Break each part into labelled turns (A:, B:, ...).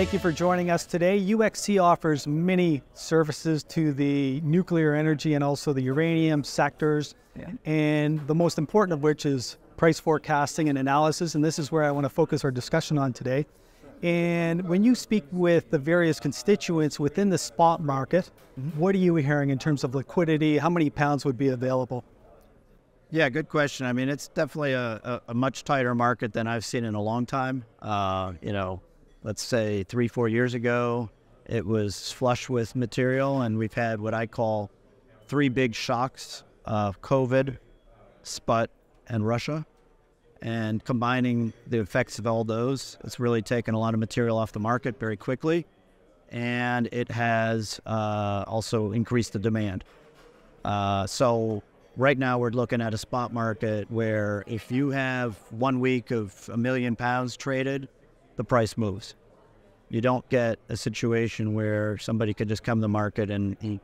A: Thank you for joining us today. UXC offers many services to the nuclear energy and also the uranium sectors, yeah. and the most important of which is price forecasting and analysis. And this is where I want to focus our discussion on today. And when you speak with the various constituents within the spot market, mm-hmm. what are you hearing in terms of liquidity? How many pounds would be available?
B: Yeah, good question. I mean, it's definitely a, a, a much tighter market than I've seen in a long time. Uh, you know, let's say three, four years ago, it was flush with material, and we've had what I call three big shocks of COVID, Sput, and Russia. And combining the effects of all those, it's really taken a lot of material off the market very quickly. And it has uh, also increased the demand. Uh, so, right now, we're looking at a spot market where if you have one week of a million pounds traded, the price moves. You don't get a situation where somebody could just come to the market and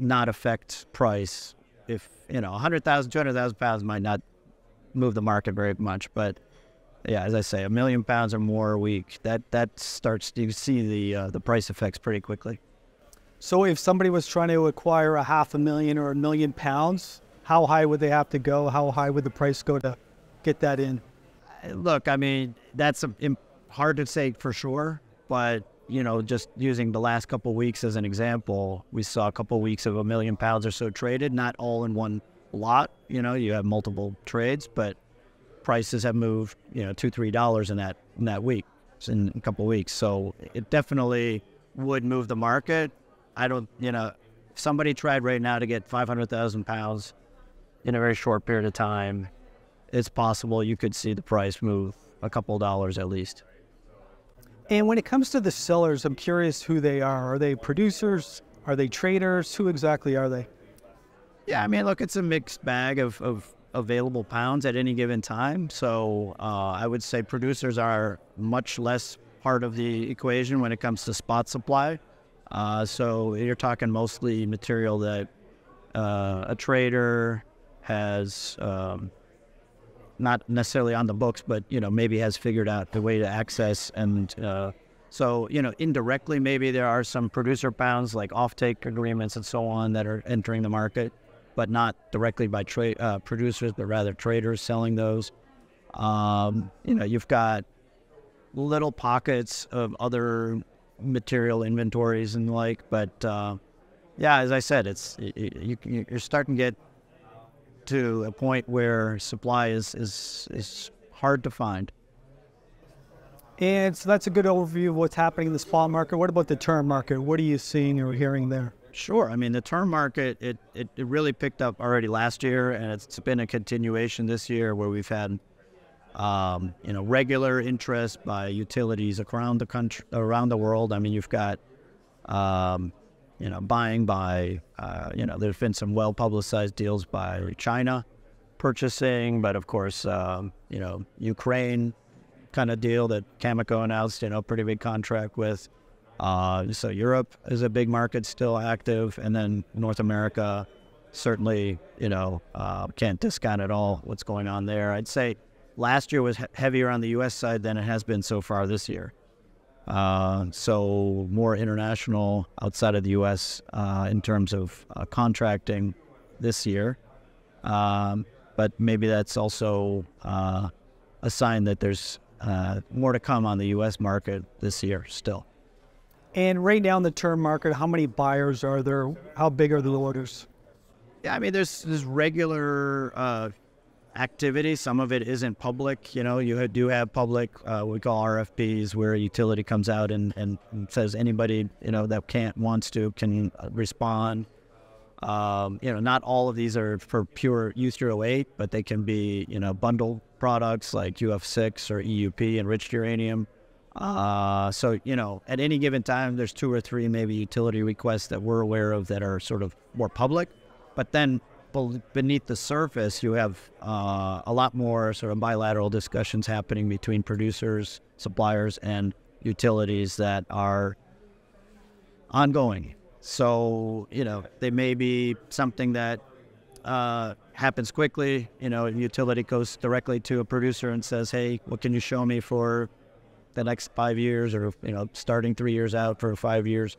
B: not affect price. If, you know, 100,000, 200,000 pounds might not move the market very much, but yeah, as I say, a million pounds or more a week, that, that starts to see the, uh, the price effects pretty quickly.
A: So if somebody was trying to acquire a half a million or a million pounds, how high would they have to go? How high would the price go to get that in?
B: Look, I mean, that's a, hard to say for sure, but you know, just using the last couple weeks as an example, we saw a couple weeks of a million pounds or so traded, not all in one lot. You know, you have multiple trades, but prices have moved, you know, two, three dollars in that in that week, in a couple weeks. So it definitely would move the market. I don't, you know, if somebody tried right now to get five hundred thousand pounds in a very short period of time, it's possible you could see the price move a couple dollars at least.
A: And when it comes to the sellers, I'm curious who they are. Are they producers? Are they traders? Who exactly are they?
B: Yeah, I mean, look, it's a mixed bag of, of available pounds at any given time. So uh, I would say producers are much less part of the equation when it comes to spot supply. Uh, so you're talking mostly material that uh, a trader has um, not necessarily on the books, but you know maybe has figured out the way to access and uh, so you know indirectly maybe there are some producer pounds like offtake agreements and so on that are entering the market, but not directly by trade uh, producers, but rather traders selling those. Um, you know you've got little pockets of other material inventories and like, but uh, yeah, as I said, it's you, you're starting to get to a point where supply is, is, is hard to find.
A: And so that's a good overview of what's happening in the spot market. What about the term market? What are you seeing or hearing there?
B: Sure. I mean, the term market, it, it, it really picked up already last year, and it's been a continuation this year where we've had, um, you know, regular interest by utilities around the country, around the world. I mean, you've got, um, you know, buying by, uh, you know, there's been some well publicized deals by China purchasing, but of course, um, you know, Ukraine kind of deal that Cameco announced, you know, pretty big contract with. Uh, so Europe is a big market still active, and then North America certainly, you know, uh, can't discount at all what's going on there. I'd say last year was he- heavier on the U.S. side than it has been so far this year. Uh, so more international outside of the U.S. Uh, in terms of uh, contracting this year, um, but maybe that's also uh, a sign that there's uh, more to come on the U.S. market this year still.
A: And right now in the term market, how many buyers are there? How big are the orders?
B: Yeah, I mean, there's there's regular activity. Some of it isn't public. You know, you do have public, uh, we call RFPs, where a utility comes out and, and says anybody, you know, that can't, wants to, can uh, respond. Um, you know, not all of these are for pure U3O8, but they can be, you know, bundle products like UF6 or EUP, enriched uranium. Uh, so, you know, at any given time, there's two or three maybe utility requests that we're aware of that are sort of more public. But then beneath the surface, you have uh, a lot more sort of bilateral discussions happening between producers, suppliers, and utilities that are ongoing. So, you know, they may be something that uh, happens quickly. You know, a utility goes directly to a producer and says, hey, what can you show me for the next five years, or you know, starting three years out for five years,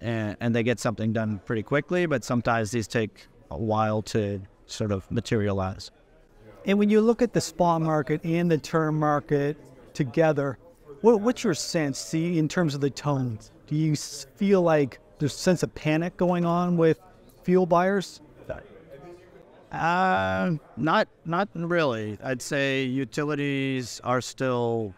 B: and, and they get something done pretty quickly. But sometimes these take a while to sort of materialize.
A: And when you look at the spot market and the term market together, what, what's your sense see, in terms of the tones? Do you feel like there's a sense of panic going on with fuel buyers?
B: Uh, not not really. I'd say utilities are still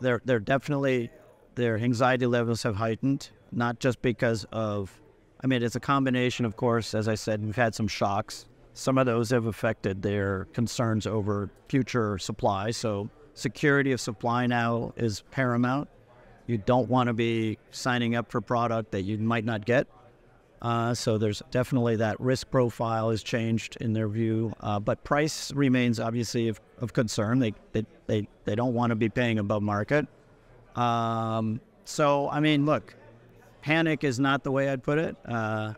B: they're they're definitely their anxiety levels have heightened, not just because of I mean it's a combination of course, as I said, we've had some shocks. Some of those have affected their concerns over future supply. So security of supply now is paramount. You don't want to be signing up for product that you might not get. Uh, so there's definitely that risk profile has changed in their view, uh, but price remains obviously of, of concern. They, they, they, they don't want to be paying above market. Um, so, I mean, look, panic is not the way I'd put it. Uh,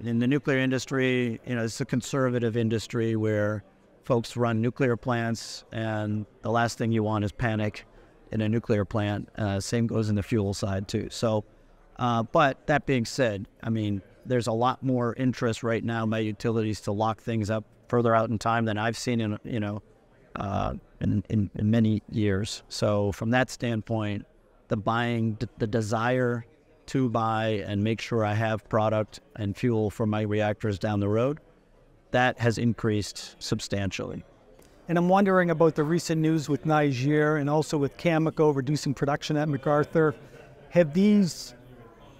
B: in the nuclear industry, you know, it's a conservative industry where folks run nuclear plants, and the last thing you want is panic in a nuclear plant. Uh, same goes in the fuel side too. So, uh, but that being said, I mean, there's a lot more interest right now by utilities to lock things up further out in time than I've seen in you know uh, in, in, in many years. So from that standpoint, the buying, the desire to buy and make sure I have product and fuel for my reactors down the road, that has increased substantially.
A: And I'm wondering about the recent news with Niger and also with Cameco reducing production at McArthur. Have these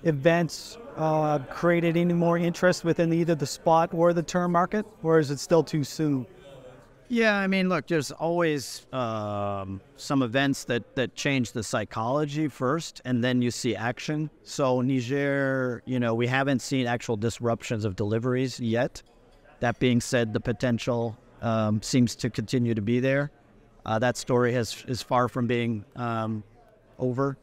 A: events uh, created any more interest within either the spot or the term market, or is it still too soon?
B: Yeah, I mean, look, there's always um, some events that, that change the psychology first, and then you see action. So, Niger, you know, we haven't seen actual disruptions of deliveries yet. That being said, the potential um, seems to continue to be there. Uh, that story has is far from being um, over.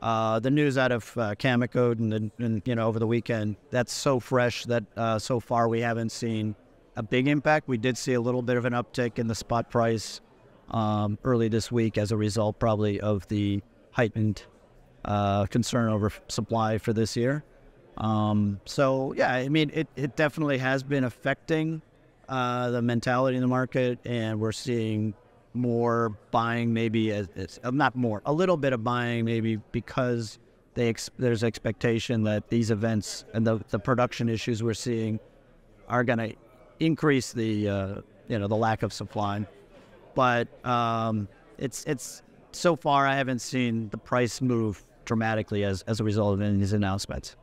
B: Uh, the news out of uh, and, and, you know over the weekend that's so fresh that uh, so far we haven't seen a big impact. We did see a little bit of an uptick in the spot price um, early this week as a result, probably of the heightened uh, concern over supply for this year. Um, so yeah, I mean, it, it definitely has been affecting uh, the mentality in the market, and we're seeing more buying, maybe as, as uh, not more, a little bit of buying, maybe because they ex- there's expectation that these events and the, the production issues we're seeing are going to increase the uh, you know the lack of supply. But um, it's it's so far I haven't seen the price move dramatically as as a result of any of these announcements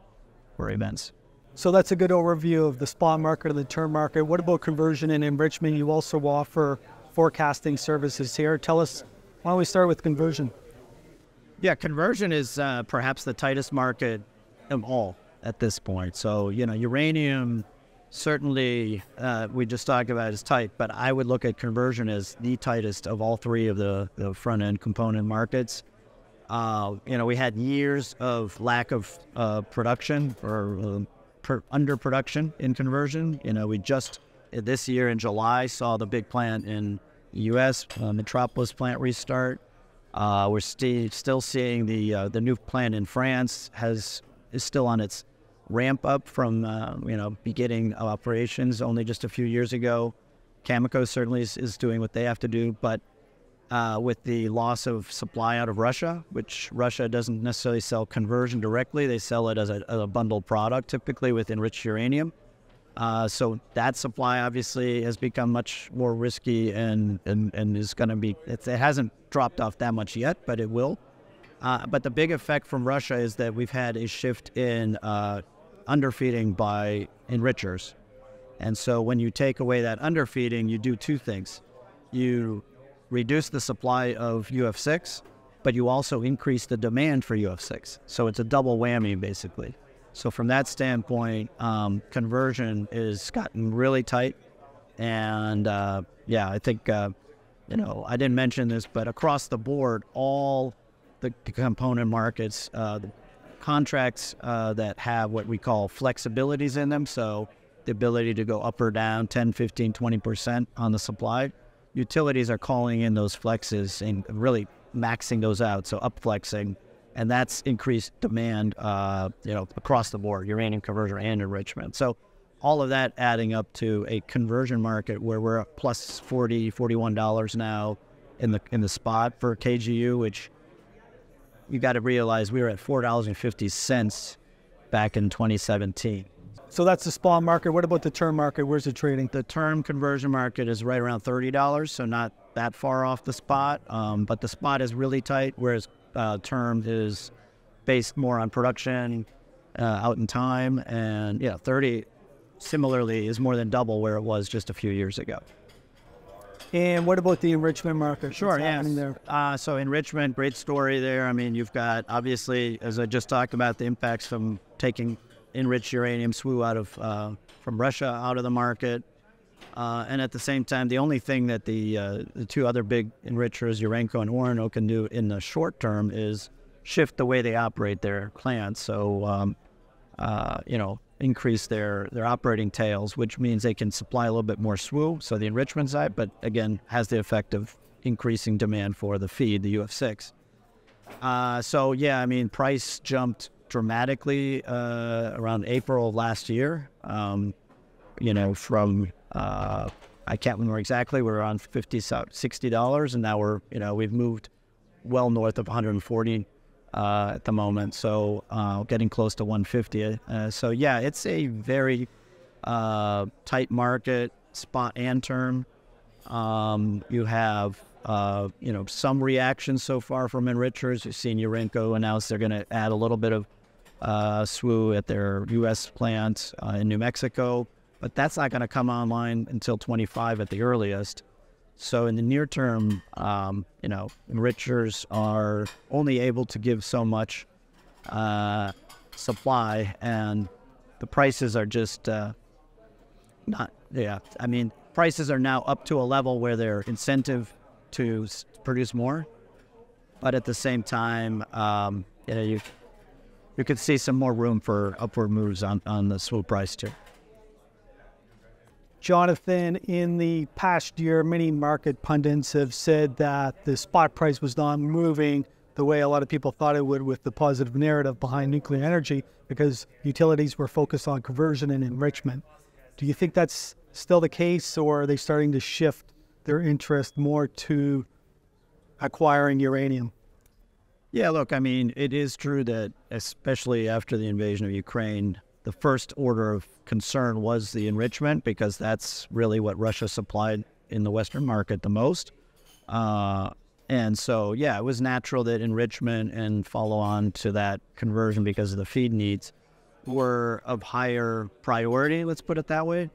B: or events.
A: So that's a good overview of the spot market and the term market. What about conversion and enrichment? You also offer forecasting services here. Tell us, why don't we start with conversion?
B: Yeah, conversion is uh, perhaps the tightest market of all at this point. So, you know, uranium certainly uh, we just talked about is tight, but I would look at conversion as the tightest of all three of the, the front end component markets. Uh, you know, we had years of lack of uh, production or uh, per, underproduction in conversion. You know, we just this year in July saw the big plant in the U.S. Uh, Metropolis plant restart. Uh, we're st- still seeing the the new plant in France has is still on its ramp up from uh, you know beginning operations only just a few years ago. Cameco certainly is, is doing what they have to do, but uh, with the loss of supply out of Russia, which Russia doesn't necessarily sell conversion directly, they sell it as a, as a bundled product, typically with enriched uranium. Uh, so that supply obviously has become much more risky and, and, and is going to be, it hasn't dropped off that much yet, but it will. Uh, but the big effect from Russia is that we've had a shift in uh, underfeeding by enrichers. And so when you take away that underfeeding, you do two things. You reduce the supply of UF6, but you also increase the demand for UF6. So it's a double whammy, basically. So from that standpoint, um, conversion is gotten really tight. And uh, yeah, I think, uh, you know, I didn't mention this, but across the board, all the component markets, uh, contracts uh, that have what we call flexibilities in them. So the ability to go up or down 10, 15, 20% on the supply. Utilities are calling in those flexes and really maxing those out, so upflexing, and that's increased demand, uh, you know, across the board, uranium conversion and enrichment. So all of that adding up to a conversion market where we're plus 40 41 dollars now in the in the spot for KGU, which you got to realize we were at four dollars and fifty cents back in 2017.
A: So that's the spot market. What about the term market? Where's it trading?
B: The term conversion market is right around thirty dollars, so not that far off the spot. Um, but the spot is really tight, whereas uh, term is based more on production uh, out in time, and yeah, thirty similarly is more than double where it was just a few years ago.
A: And what about the enrichment market?
B: Sure, yeah.
A: there?
B: Uh, so enrichment, great story there. I mean, you've got obviously, as I just talked about, the impacts from taking enriched uranium SWU out of uh, from Russia out of the market, uh, and at the same time, the only thing that the uh, the two other big enrichers, Urenco and Orano, can do in the short term is shift the way they operate their plants. So, um, uh, you know, increase their their operating tails, which means they can supply a little bit more SWU, so the enrichment side, but again has the effect of increasing demand for the feed, the UF6. Uh, so yeah, I mean, price jumped dramatically uh, around April of last year. Um, you know, from uh, I can't remember exactly. We are on 50 60 dollars, and now we're you know we've moved well north of 140 uh, at the moment. So uh, getting close to 150. Uh, so yeah, it's a very uh, tight market, spot and term. Um, you have uh, you know some reaction so far from enrichers. You've seen Urenco announce they're going to add a little bit of uh, SWU at their U.S. plant in New Mexico, but that's not going to come online until 25 at the earliest. So in the near term, um, you know, enrichers are only able to give so much uh, supply, and the prices are just uh, not. Yeah, I mean, prices are now up to a level where they're incentive to produce more, but at the same time, um, you know, you you could see some more room for upward moves on on the SWU price too.
A: Jonathan, in the past year, many market pundits have said that the spot price was not moving the way a lot of people thought it would with the positive narrative behind nuclear energy because utilities were focused on conversion and enrichment. Do you think that's still the case, or are they starting to shift their interest more to acquiring uranium?
B: Yeah, look, I mean, it is true that, especially after the invasion of Ukraine, the first order of concern was the enrichment because that's really what Russia supplied in the Western market the most. Uh, and so, yeah, it was natural that enrichment and follow on to that conversion because of the feed needs were of higher priority, let's put it that way.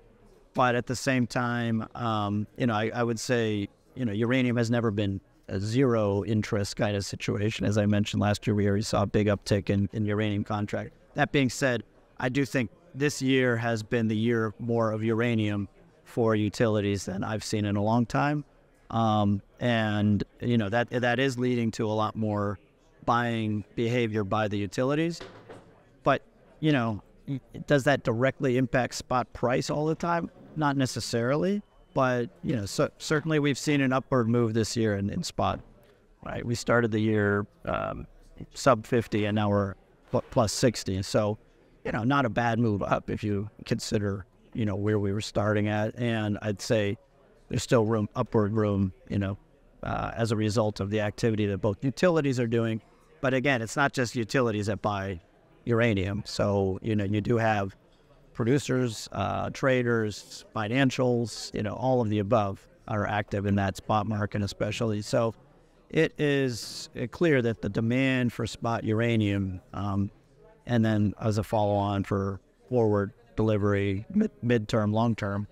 B: But at the same time, um, you know, I, I would say, you know, uranium has never been a zero interest kind of situation. As I mentioned last year, we already saw a big uptick in, in uranium contract. That being said, I do think this year has been the year more of uranium for utilities than I've seen in a long time. Um, and you know that that is leading to a lot more buying behavior by the utilities. But you know, does that directly impact spot price all the time? Not necessarily, but you know, so, certainly we've seen an upward move this year in, in spot. Right, we started the year um, sub 50, and now we're plus 60. So, you know, not a bad move up if you consider you know where we were starting at, and I'd say there's still room, upward room, you know, uh, as a result of the activity that both utilities are doing. But again, it's not just utilities that buy uranium. So, you know, you do have producers, uh, traders, financials, you know, all of the above are active in that spot market, especially. So it is uh, clear that the demand for spot uranium, um, and then as a follow on for forward delivery, mid- midterm, long term,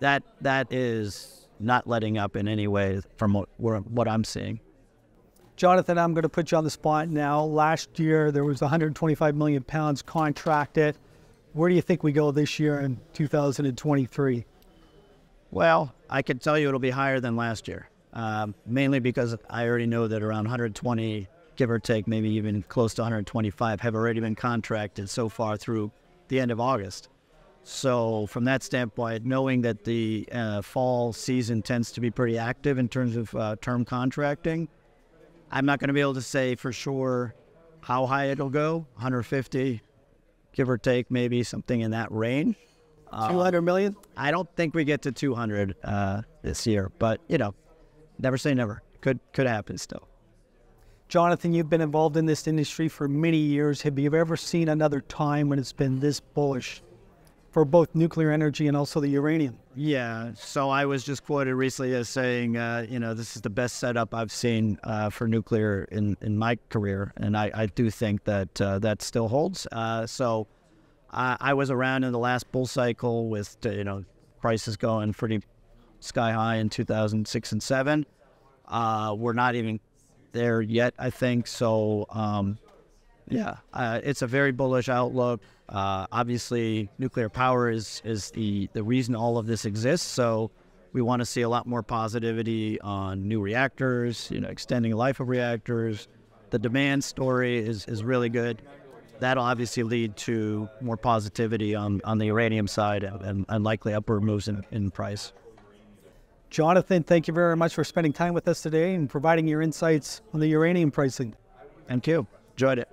B: that that is not letting up in any way from what, what I'm seeing.
A: Jonathan, I'm going to put you on the spot now. Last year, there was 125 million pounds contracted. Where do you think we go this year in 2023?
B: Well, I can tell you it'll be higher than last year, um, mainly because I already know that around 120, give or take, maybe even close to 125, have already been contracted so far through the end of August. So, from that standpoint, knowing that the uh, fall season tends to be pretty active in terms of uh, term contracting, I'm not going to be able to say for sure how high it'll go 150, give or take, maybe something in that range.
A: Uh, 200 million?
B: I don't think we get to 200 uh, this year, but you know, never say never. Could could happen still.
A: Jonathan, you've been involved in this industry for many years. Have you ever seen another time when it's been this bullish for both nuclear energy and also the uranium?
B: Yeah. So I was just quoted recently as saying, uh, you know, this is the best setup I've seen uh, for nuclear in, in my career, and I, I do think that uh, that still holds. Uh, so I, I, was around in the last bull cycle with you know prices going pretty sky high in 2006 and seven. Uh, we're not even there yet, I think. So, um, yeah, uh, it's a very bullish outlook. Uh, obviously, nuclear power is is the the reason all of this exists. So, we want to see a lot more positivity on new reactors, you know, extending life of reactors. The demand story is is really good. That'll obviously lead to more positivity on, on the uranium side and, and likely upward moves in, in price.
A: Jonathan, thank you very much for spending time with us today and providing your insights on the uranium pricing.
B: Thank you. Enjoyed it.